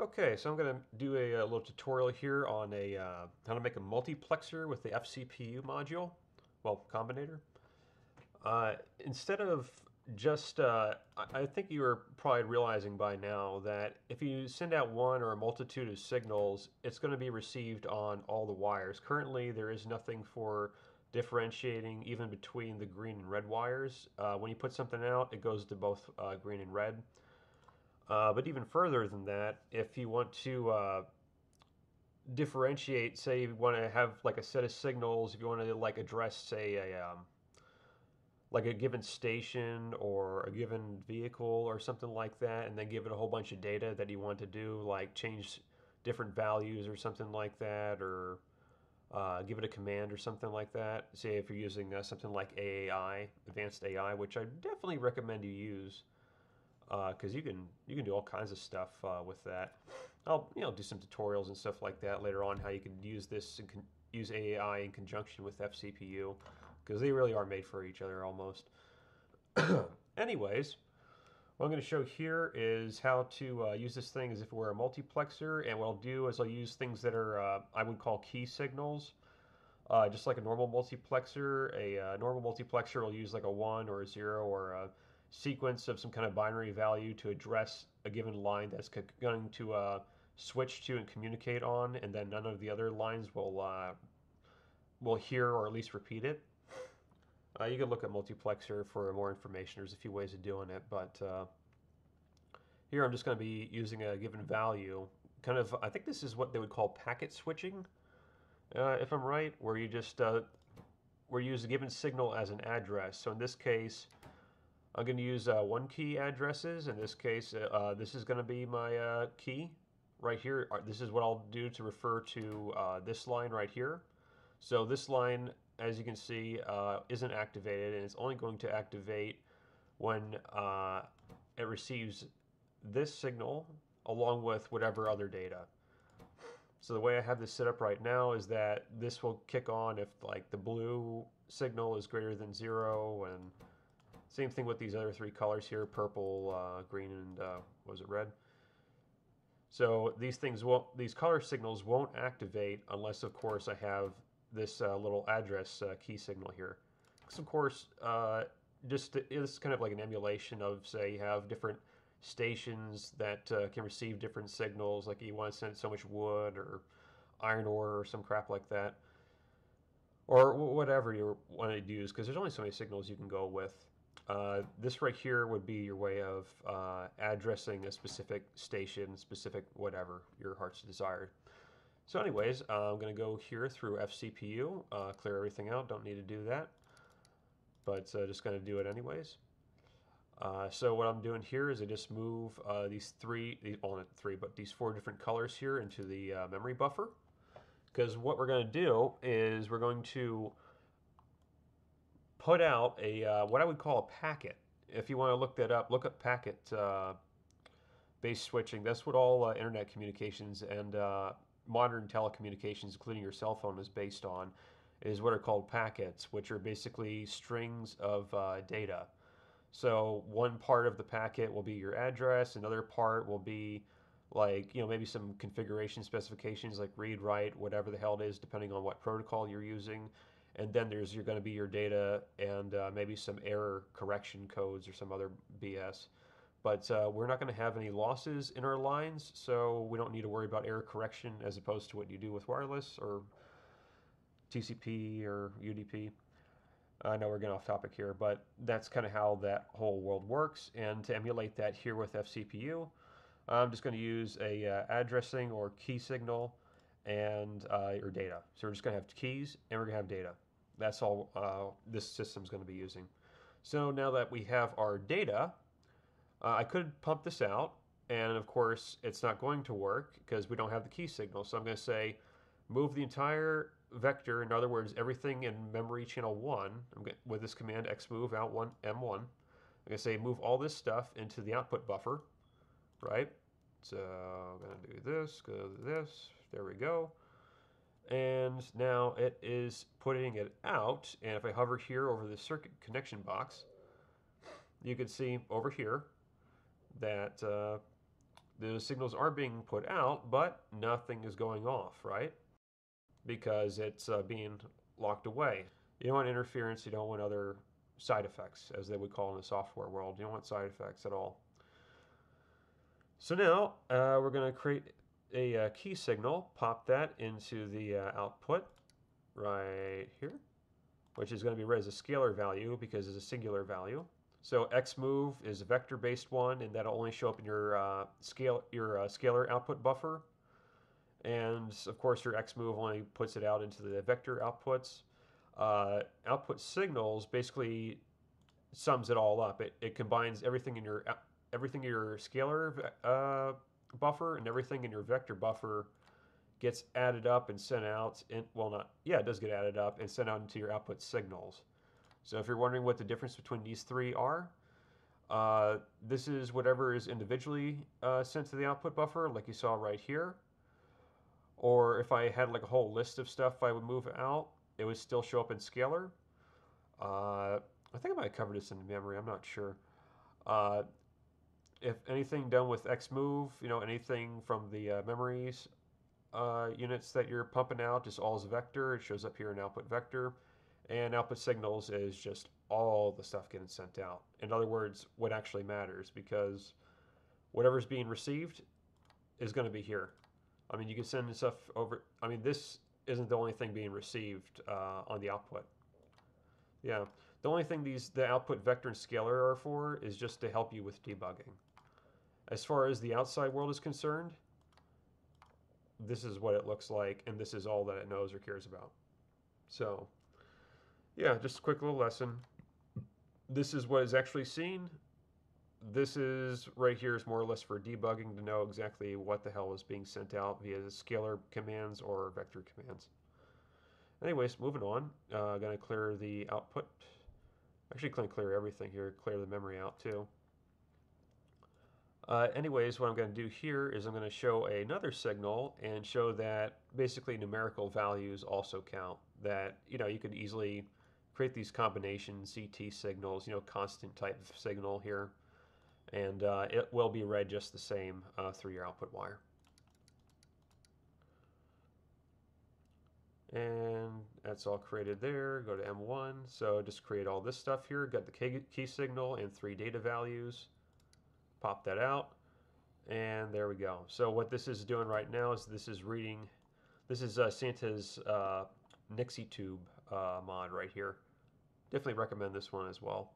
Okay, so I'm going to do a, a, little tutorial here on a uh, how to make a multiplexer with the FCPU module, well, combinator. Uh, instead of just, uh, I think you are probably realizing by now that if you send out one or a multitude of signals, it's going to be received on all the wires. Currently, there is nothing for differentiating even between the green and red wires. Uh, when you put something out, it goes to both uh, green and red. Uh, but even further than that, if you want to uh, differentiate, say you want to have like a set of signals, if you want to like address, say, a um, like a given station or a given vehicle or something like that, and then give it a whole bunch of data that you want to do, like change different values or something like that, or uh, give it a command or something like that. Say if you're using uh, something like AAI, Advanced AI, which I definitely recommend you use because uh, you can you can do all kinds of stuff uh, with that. I'll you know do some tutorials and stuff like that later on how you can use this and use AI in conjunction with FCPU because they really are made for each other almost. Anyways, what I'm going to show here is how to uh, use this thing as if it were a multiplexer and what I'll do is I'll use things that are uh, I would call key signals. Uh, just like a normal multiplexer, a uh, normal multiplexer will use like a 1 or a 0 or a sequence of some kind of binary value to address a given line that's going to uh, switch to and communicate on, and then none of the other lines will uh, will hear or at least repeat it. Uh, you can look at multiplexer for more information. There's a few ways of doing it, but uh, here I'm just going to be using a given value. Kind of, I think this is what they would call packet switching, uh, if I'm right, where you just uh, where you use a given signal as an address. So in this case, I'm going to use uh, one key addresses. In this case, uh, uh this is going to be my uh, key right here. Uh, this is what I'll do to refer to this line right here. So this line, as you can see, isn't activated, and it's only going to activate when it receives this signal along with whatever other data. So the way I have this set up right now is that this will kick on if like the blue signal is greater than zero and same thing with these other three colors here, purple, uh, green, and uh, was it red? So these things won't, these color signals won't activate unless, of course, I have this uh, little address uh, key signal here. Because, of course, uh, just it's kind of like an emulation of, say, you have different stations that uh, can receive different signals, like you want to send so much wood or iron ore or some crap like that, or whatever you want to use, because there's only so many signals you can go with. Uh, this right here would be your way of uh, addressing a specific station, specific whatever your heart's desire. So anyways, uh, I'm going to go here through FCPU, uh, clear everything out, don't need to do that, but uh, just going to do it anyways. so what I'm doing here is I just move these three, these, well not three, but these four different colors here into the memory buffer. Because what we're going to do is we're going to put out a uh, what I would call a packet. If you want to look that up, look up packet uh, based switching. That's what all uh, internet communications and uh, modern telecommunications, including your cell phone, is based on. Is what are called packets, which are basically strings of uh, data. So one part of the packet will be your address, another part will be like you know maybe some configuration specifications like read write whatever the hell it is depending on what protocol you're using and then there's you're going to be your data and uh, maybe some error correction codes or some other BS. But uh, we're not going to have any losses in our lines, so we don't need to worry about error correction as opposed to what you do with wireless or TCP or UDP. I know we're getting off topic here, but that's kind of how that whole world works. And to emulate that here with FCPU, I'm just going to use a uh, addressing or key signal and uh, your data. So we're just going to have keys and we're going to have data. That's all uh, this system is going to be using. So now that we have our data, uh, I could pump this out, and of course it's not going to work because we don't have the key signal. So I'm going to say move the entire vector, in other words, everything in memory channel 1, going, with this command xmove out 1 m1, I'm going to say move all this stuff into the output buffer, right? So I'm going to do this, go to this, there we go and now it is putting it out and if I hover here over the circuit connection box you can see over here that uh, the signals are being put out, but nothing is going off, right? Because it's uh, being locked away. You don't want interference, you don't want other side effects, as they would call in the software world. You don't want side effects at all. So now uh, we're going to create a uh, key signal, pop that into the uh, output right here, which is going to be read as a scalar value because it's a singular value. So X move is a vector-based one, and that'll only show up in your uh, scale your uh, scalar output buffer. And of course, your X move only puts it out into the vector outputs. Uh, output signals basically sums it all up. It, it combines everything in your everything in your scalar uh, buffer and everything in your vector buffer gets added up and sent out. And well, not yeah, it does get added up and sent out into your output signals. So if you're wondering what the difference between these three are, uh, this is whatever is individually uh, sent to the output buffer, like you saw right here. Or if I had like a whole list of stuff I would move out, it would still show up in scalar. Uh, I think I might cover this in memory. I'm not sure. If anything done with xmove, you know, anything from the uh, memories uh, units that you're pumping out, just all as vector. It shows up here in output vector. And output signals is just all the stuff getting sent out. In other words, what actually matters because whatever's being received is going to be here. I mean, you can send stuff over. I mean, this isn't the only thing being received uh, on the output. Yeah, the only thing these the output vector and scalar are for is just to help you with debugging. As far as the outside world is concerned, this is what it looks like, and this is all that it knows or cares about. So, yeah, just a quick little lesson. This is what is actually seen. This is right here is more or less for debugging to know exactly what the hell is being sent out via scalar commands or vector commands. Anyways, moving on. Uh, going to clear the output. Actually, to clear everything here. Clear the memory out too. Uh, anyways, what I'm going to do here is I'm going to show another signal and show that basically numerical values also count. That, you know, you could easily create these combination CT signals, you know, constant type of signal here. And uh, it will be read just the same uh, through your output wire. And that's all created there. Go to M1. So just create all this stuff here. Got the key, key signal and three data values pop that out and there we go. So what this is doing right now is this is reading this is uh, Santa's uh, Nixie tube uh, mod right here. Definitely recommend this one as well.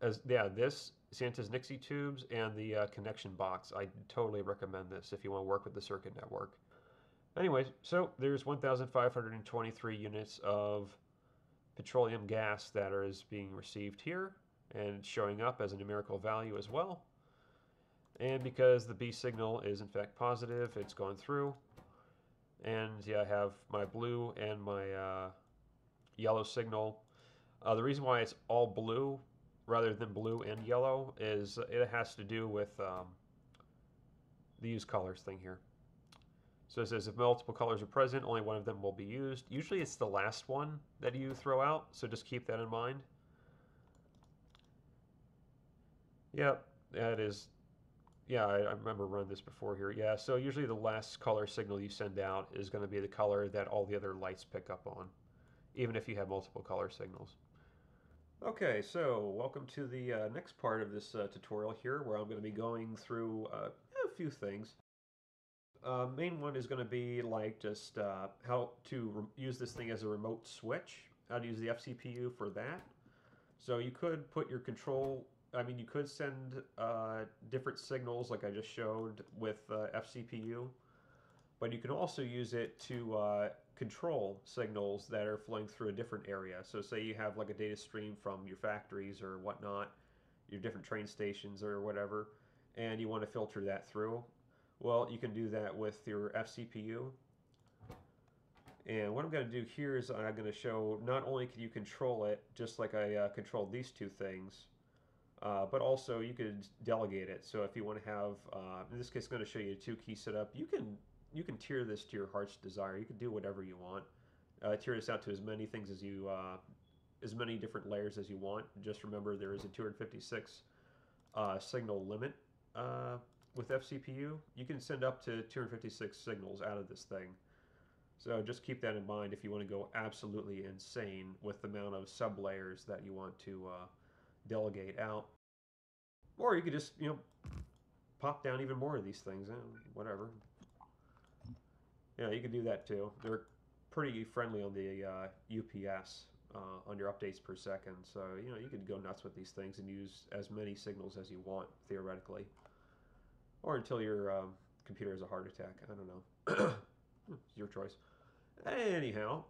As yeah this Santa's Nixie tubes and the uh, connection box I totally recommend this if you want to work with the circuit network. Anyways so there's 1523 units of petroleum gas that is being received here and showing up as a numerical value as well and because the B signal is in fact positive, it's going through. And yeah, I have my blue and my uh, yellow signal. Uh, the reason why it's all blue rather than blue and yellow is it has to do with um, the use colors thing here. So it says if multiple colors are present, only one of them will be used. Usually it's the last one that you throw out, so just keep that in mind. Yep, that is yeah, I, I, remember running this before here. Yeah, so usually the last color signal you send out is going to be the color that all the other lights pick up on, even if you have multiple color signals. Okay, so welcome to the uh, next part of this uh, tutorial here, where I'm going to be going through uh, a few things. Uh, main one is going to be like just uh, how to use this thing as a remote switch, how to use the FCPU for that. So you could put your control I mean, you could send uh, different signals like I just showed with uh, FCPU, but you can also use it to uh, control signals that are flowing through a different area. So say you have like a data stream from your factories or whatnot, your different train stations or whatever, and you want to filter that through. Well, you can do that with your FCPU. And what I'm going to do here is I'm going to show not only can you control it, just like I uh, controlled these two things, uh, but also you could delegate it. So if you want to have, uh, in this case, I'm going to show you a two key setup. You can you can tier this to your heart's desire. You can do whatever you want. Uh, tier this out to as many things as you, uh, as many different layers as you want. Just remember there is a 256 uh, signal limit uh, with FCPU, you can send up to 256 signals out of this thing. So just keep that in mind if you want to go absolutely insane with the amount of sublayers that you want to delegate out. Or you could just, you know, pop down even more of these things, and eh, whatever. Yeah, you can do that too. They're pretty friendly on the uh, UPS uh, on your updates per second. So, you know, you could go nuts with these things and use as many signals as you want, theoretically. Or until your um, computer has a heart attack. I don't know. it's your choice. Anyhow,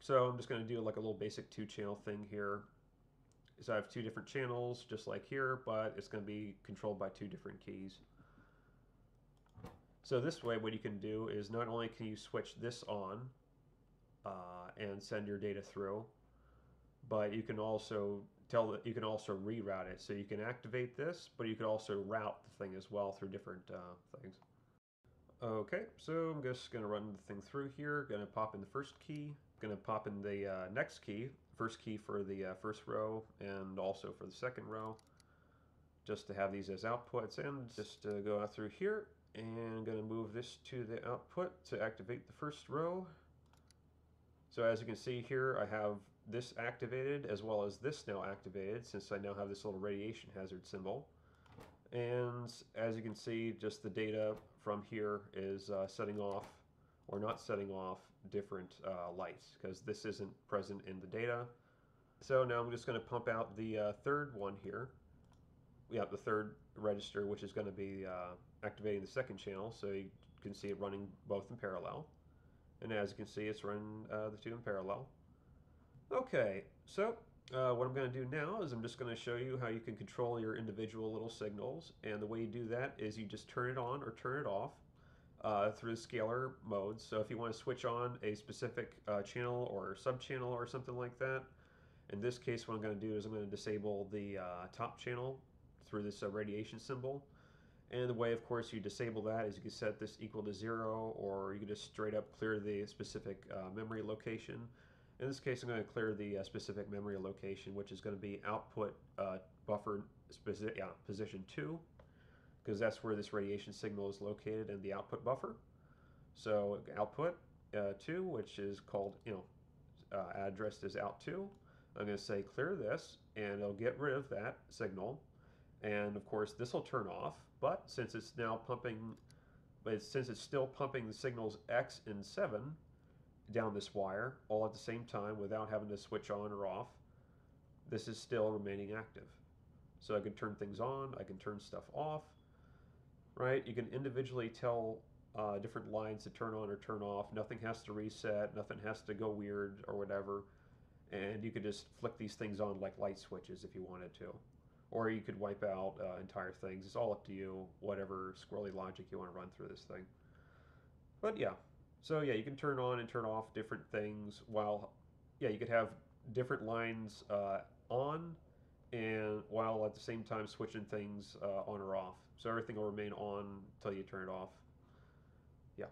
so I'm just going to do like a little basic two channel thing here. So I have two different channels, just like here, but it's going to be controlled by two different keys. So this way, what you can do is not only can you switch this on uh, and send your data through, but you can also tell that you can also reroute it. So you can activate this, but you can also route the thing as well through different uh, things. Okay, so I'm just going to run the thing through here. Going to pop in the first key. Going to pop in the uh, next key. First key for the uh, first row and also for the second row. Just to have these as outputs and just to go out through here. And I'm going to move this to the output to activate the first row. So as you can see here, I have this activated as well as this now activated since I now have this little radiation hazard symbol. And as you can see, just the data from here is uh, setting off or not setting off different uh, lights because this isn't present in the data. So now I'm just going to pump out the uh, third one here. We have the third register, which is going to be uh, activating the second channel, so you can see it running both in parallel. And as you can see, it's running uh, the two in parallel. Okay, so uh, what I'm going to do now is I'm just going to show you how you can control your individual little signals. And the way you do that is you just turn it on or turn it off uh, through the scalar mode. So if you want to switch on a specific uh, channel or sub-channel or something like that, in this case what I'm going to do is I'm going to disable the uh, top channel through this uh, radiation symbol. And the way, of course, you disable that is you can set this equal to zero, or you can just straight up clear the specific uh, memory location. In this case, I'm going to clear the uh, specific memory location, which is going to be output uh, buffer yeah, position 2, because that's where this radiation signal is located in the output buffer. So output uh, 2, which is called, you know, uh, addressed as out2. I'm going to say clear this, and it'll get rid of that signal. And of course, this will turn off, but since it's now pumping, but since it's still pumping the signals X and 7, down this wire all at the same time without having to switch on or off, this is still remaining active. So I can turn things on, I can turn stuff off, right? You can individually tell uh, different lines to turn on or turn off. Nothing has to reset, nothing has to go weird or whatever. And you could just flick these things on like light switches if you wanted to. Or you could wipe out uh, entire things. It's all up to you, whatever squirrely logic you want to run through this thing. But yeah, so yeah, you can turn on and turn off different things while, yeah, you could have different lines uh, on and while at the same time switching things uh, on or off. So everything will remain on until you turn it off. Yeah.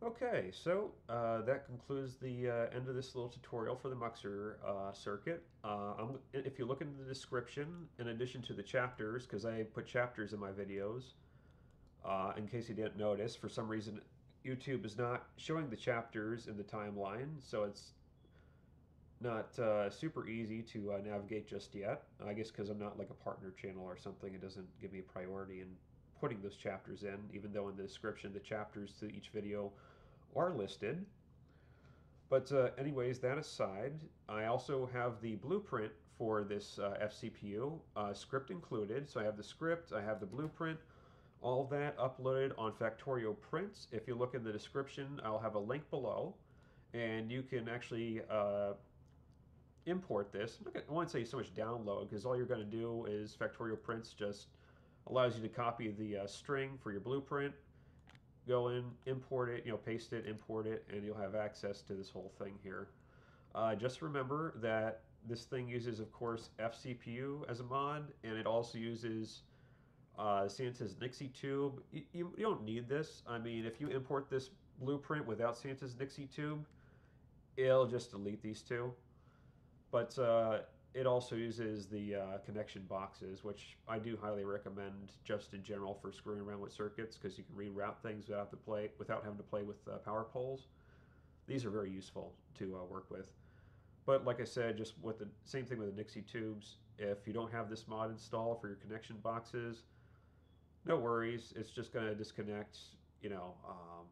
Okay, so uh, that concludes the uh, end of this little tutorial for the Muxer uh, circuit. Uh, if you look in the description, in addition to the chapters, because I put chapters in my videos, uh, in case you didn't notice, for some reason YouTube is not showing the chapters in the timeline, so it's not uh, super easy to navigate just yet. I guess because I'm not like a partner channel or something, it doesn't give me a priority in putting those chapters in, even though in the description the chapters to each video are listed. But uh, anyways, that aside, I also have the blueprint for this uh, FCPU, uh, script included. So I have the script, I have the blueprint, all that uploaded on Factorio Prints. If you look in the description, I'll have a link below, and you can actually uh, import this. I won't say so much download, because all you're going to do is Factorio Prints just allows you to copy the uh, string for your blueprint, go in, import it, you know, paste it, import it, and you'll have access to this whole thing here. Uh, just remember that this thing uses, of course, FCPU as a mod, and it also uses uh, Santa's Nixie tube. You, you, don't need this. I mean, if you import this blueprint without Santa's Nixie tube, it'll just delete these two. But uh, it also uses the uh, connection boxes, which I do highly recommend just in general for screwing around with circuits because you can reroute things without to play without having to play with uh, power poles. These are very useful to uh, work with. But like I said, just with the same thing with the Nixie tubes. If you don't have this mod installed for your connection boxes, no worries. It's just going to disconnect, you know, um,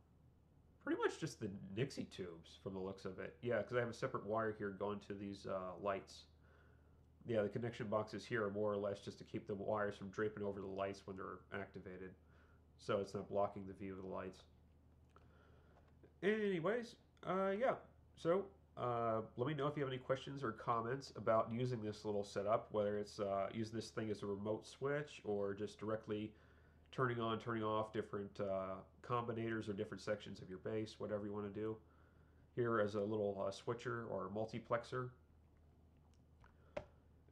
pretty much just the Nixie tubes from the looks of it. Yeah, because I have a separate wire here going to these uh, lights. Yeah, the connection boxes here are more or less just to keep the wires from draping over the lights when they're activated. So it's not blocking the view of the lights. Anyways, uh, yeah. So uh, let me know if you have any questions or comments about using this little setup, whether it's uh, use this thing as a remote switch or just directly turning on, turning off different uh, combinators or different sections of your base, whatever you want to do. Here as a little uh, switcher or multiplexer.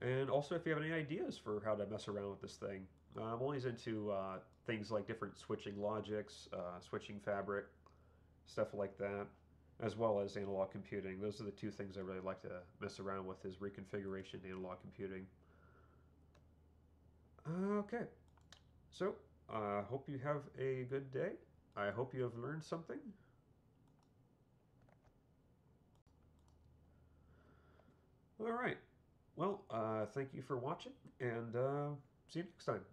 And also if you have any ideas for how to mess around with this thing. I'm always into uh, things like different switching logics, uh, switching fabric, stuff like that as well as analog computing. Those are the two things I really like to mess around with is reconfiguration and analog computing. Okay, so I uh, hope you have a good day. I hope you have learned something. All right. Well, uh, thank you for watching, and uh, see you next time.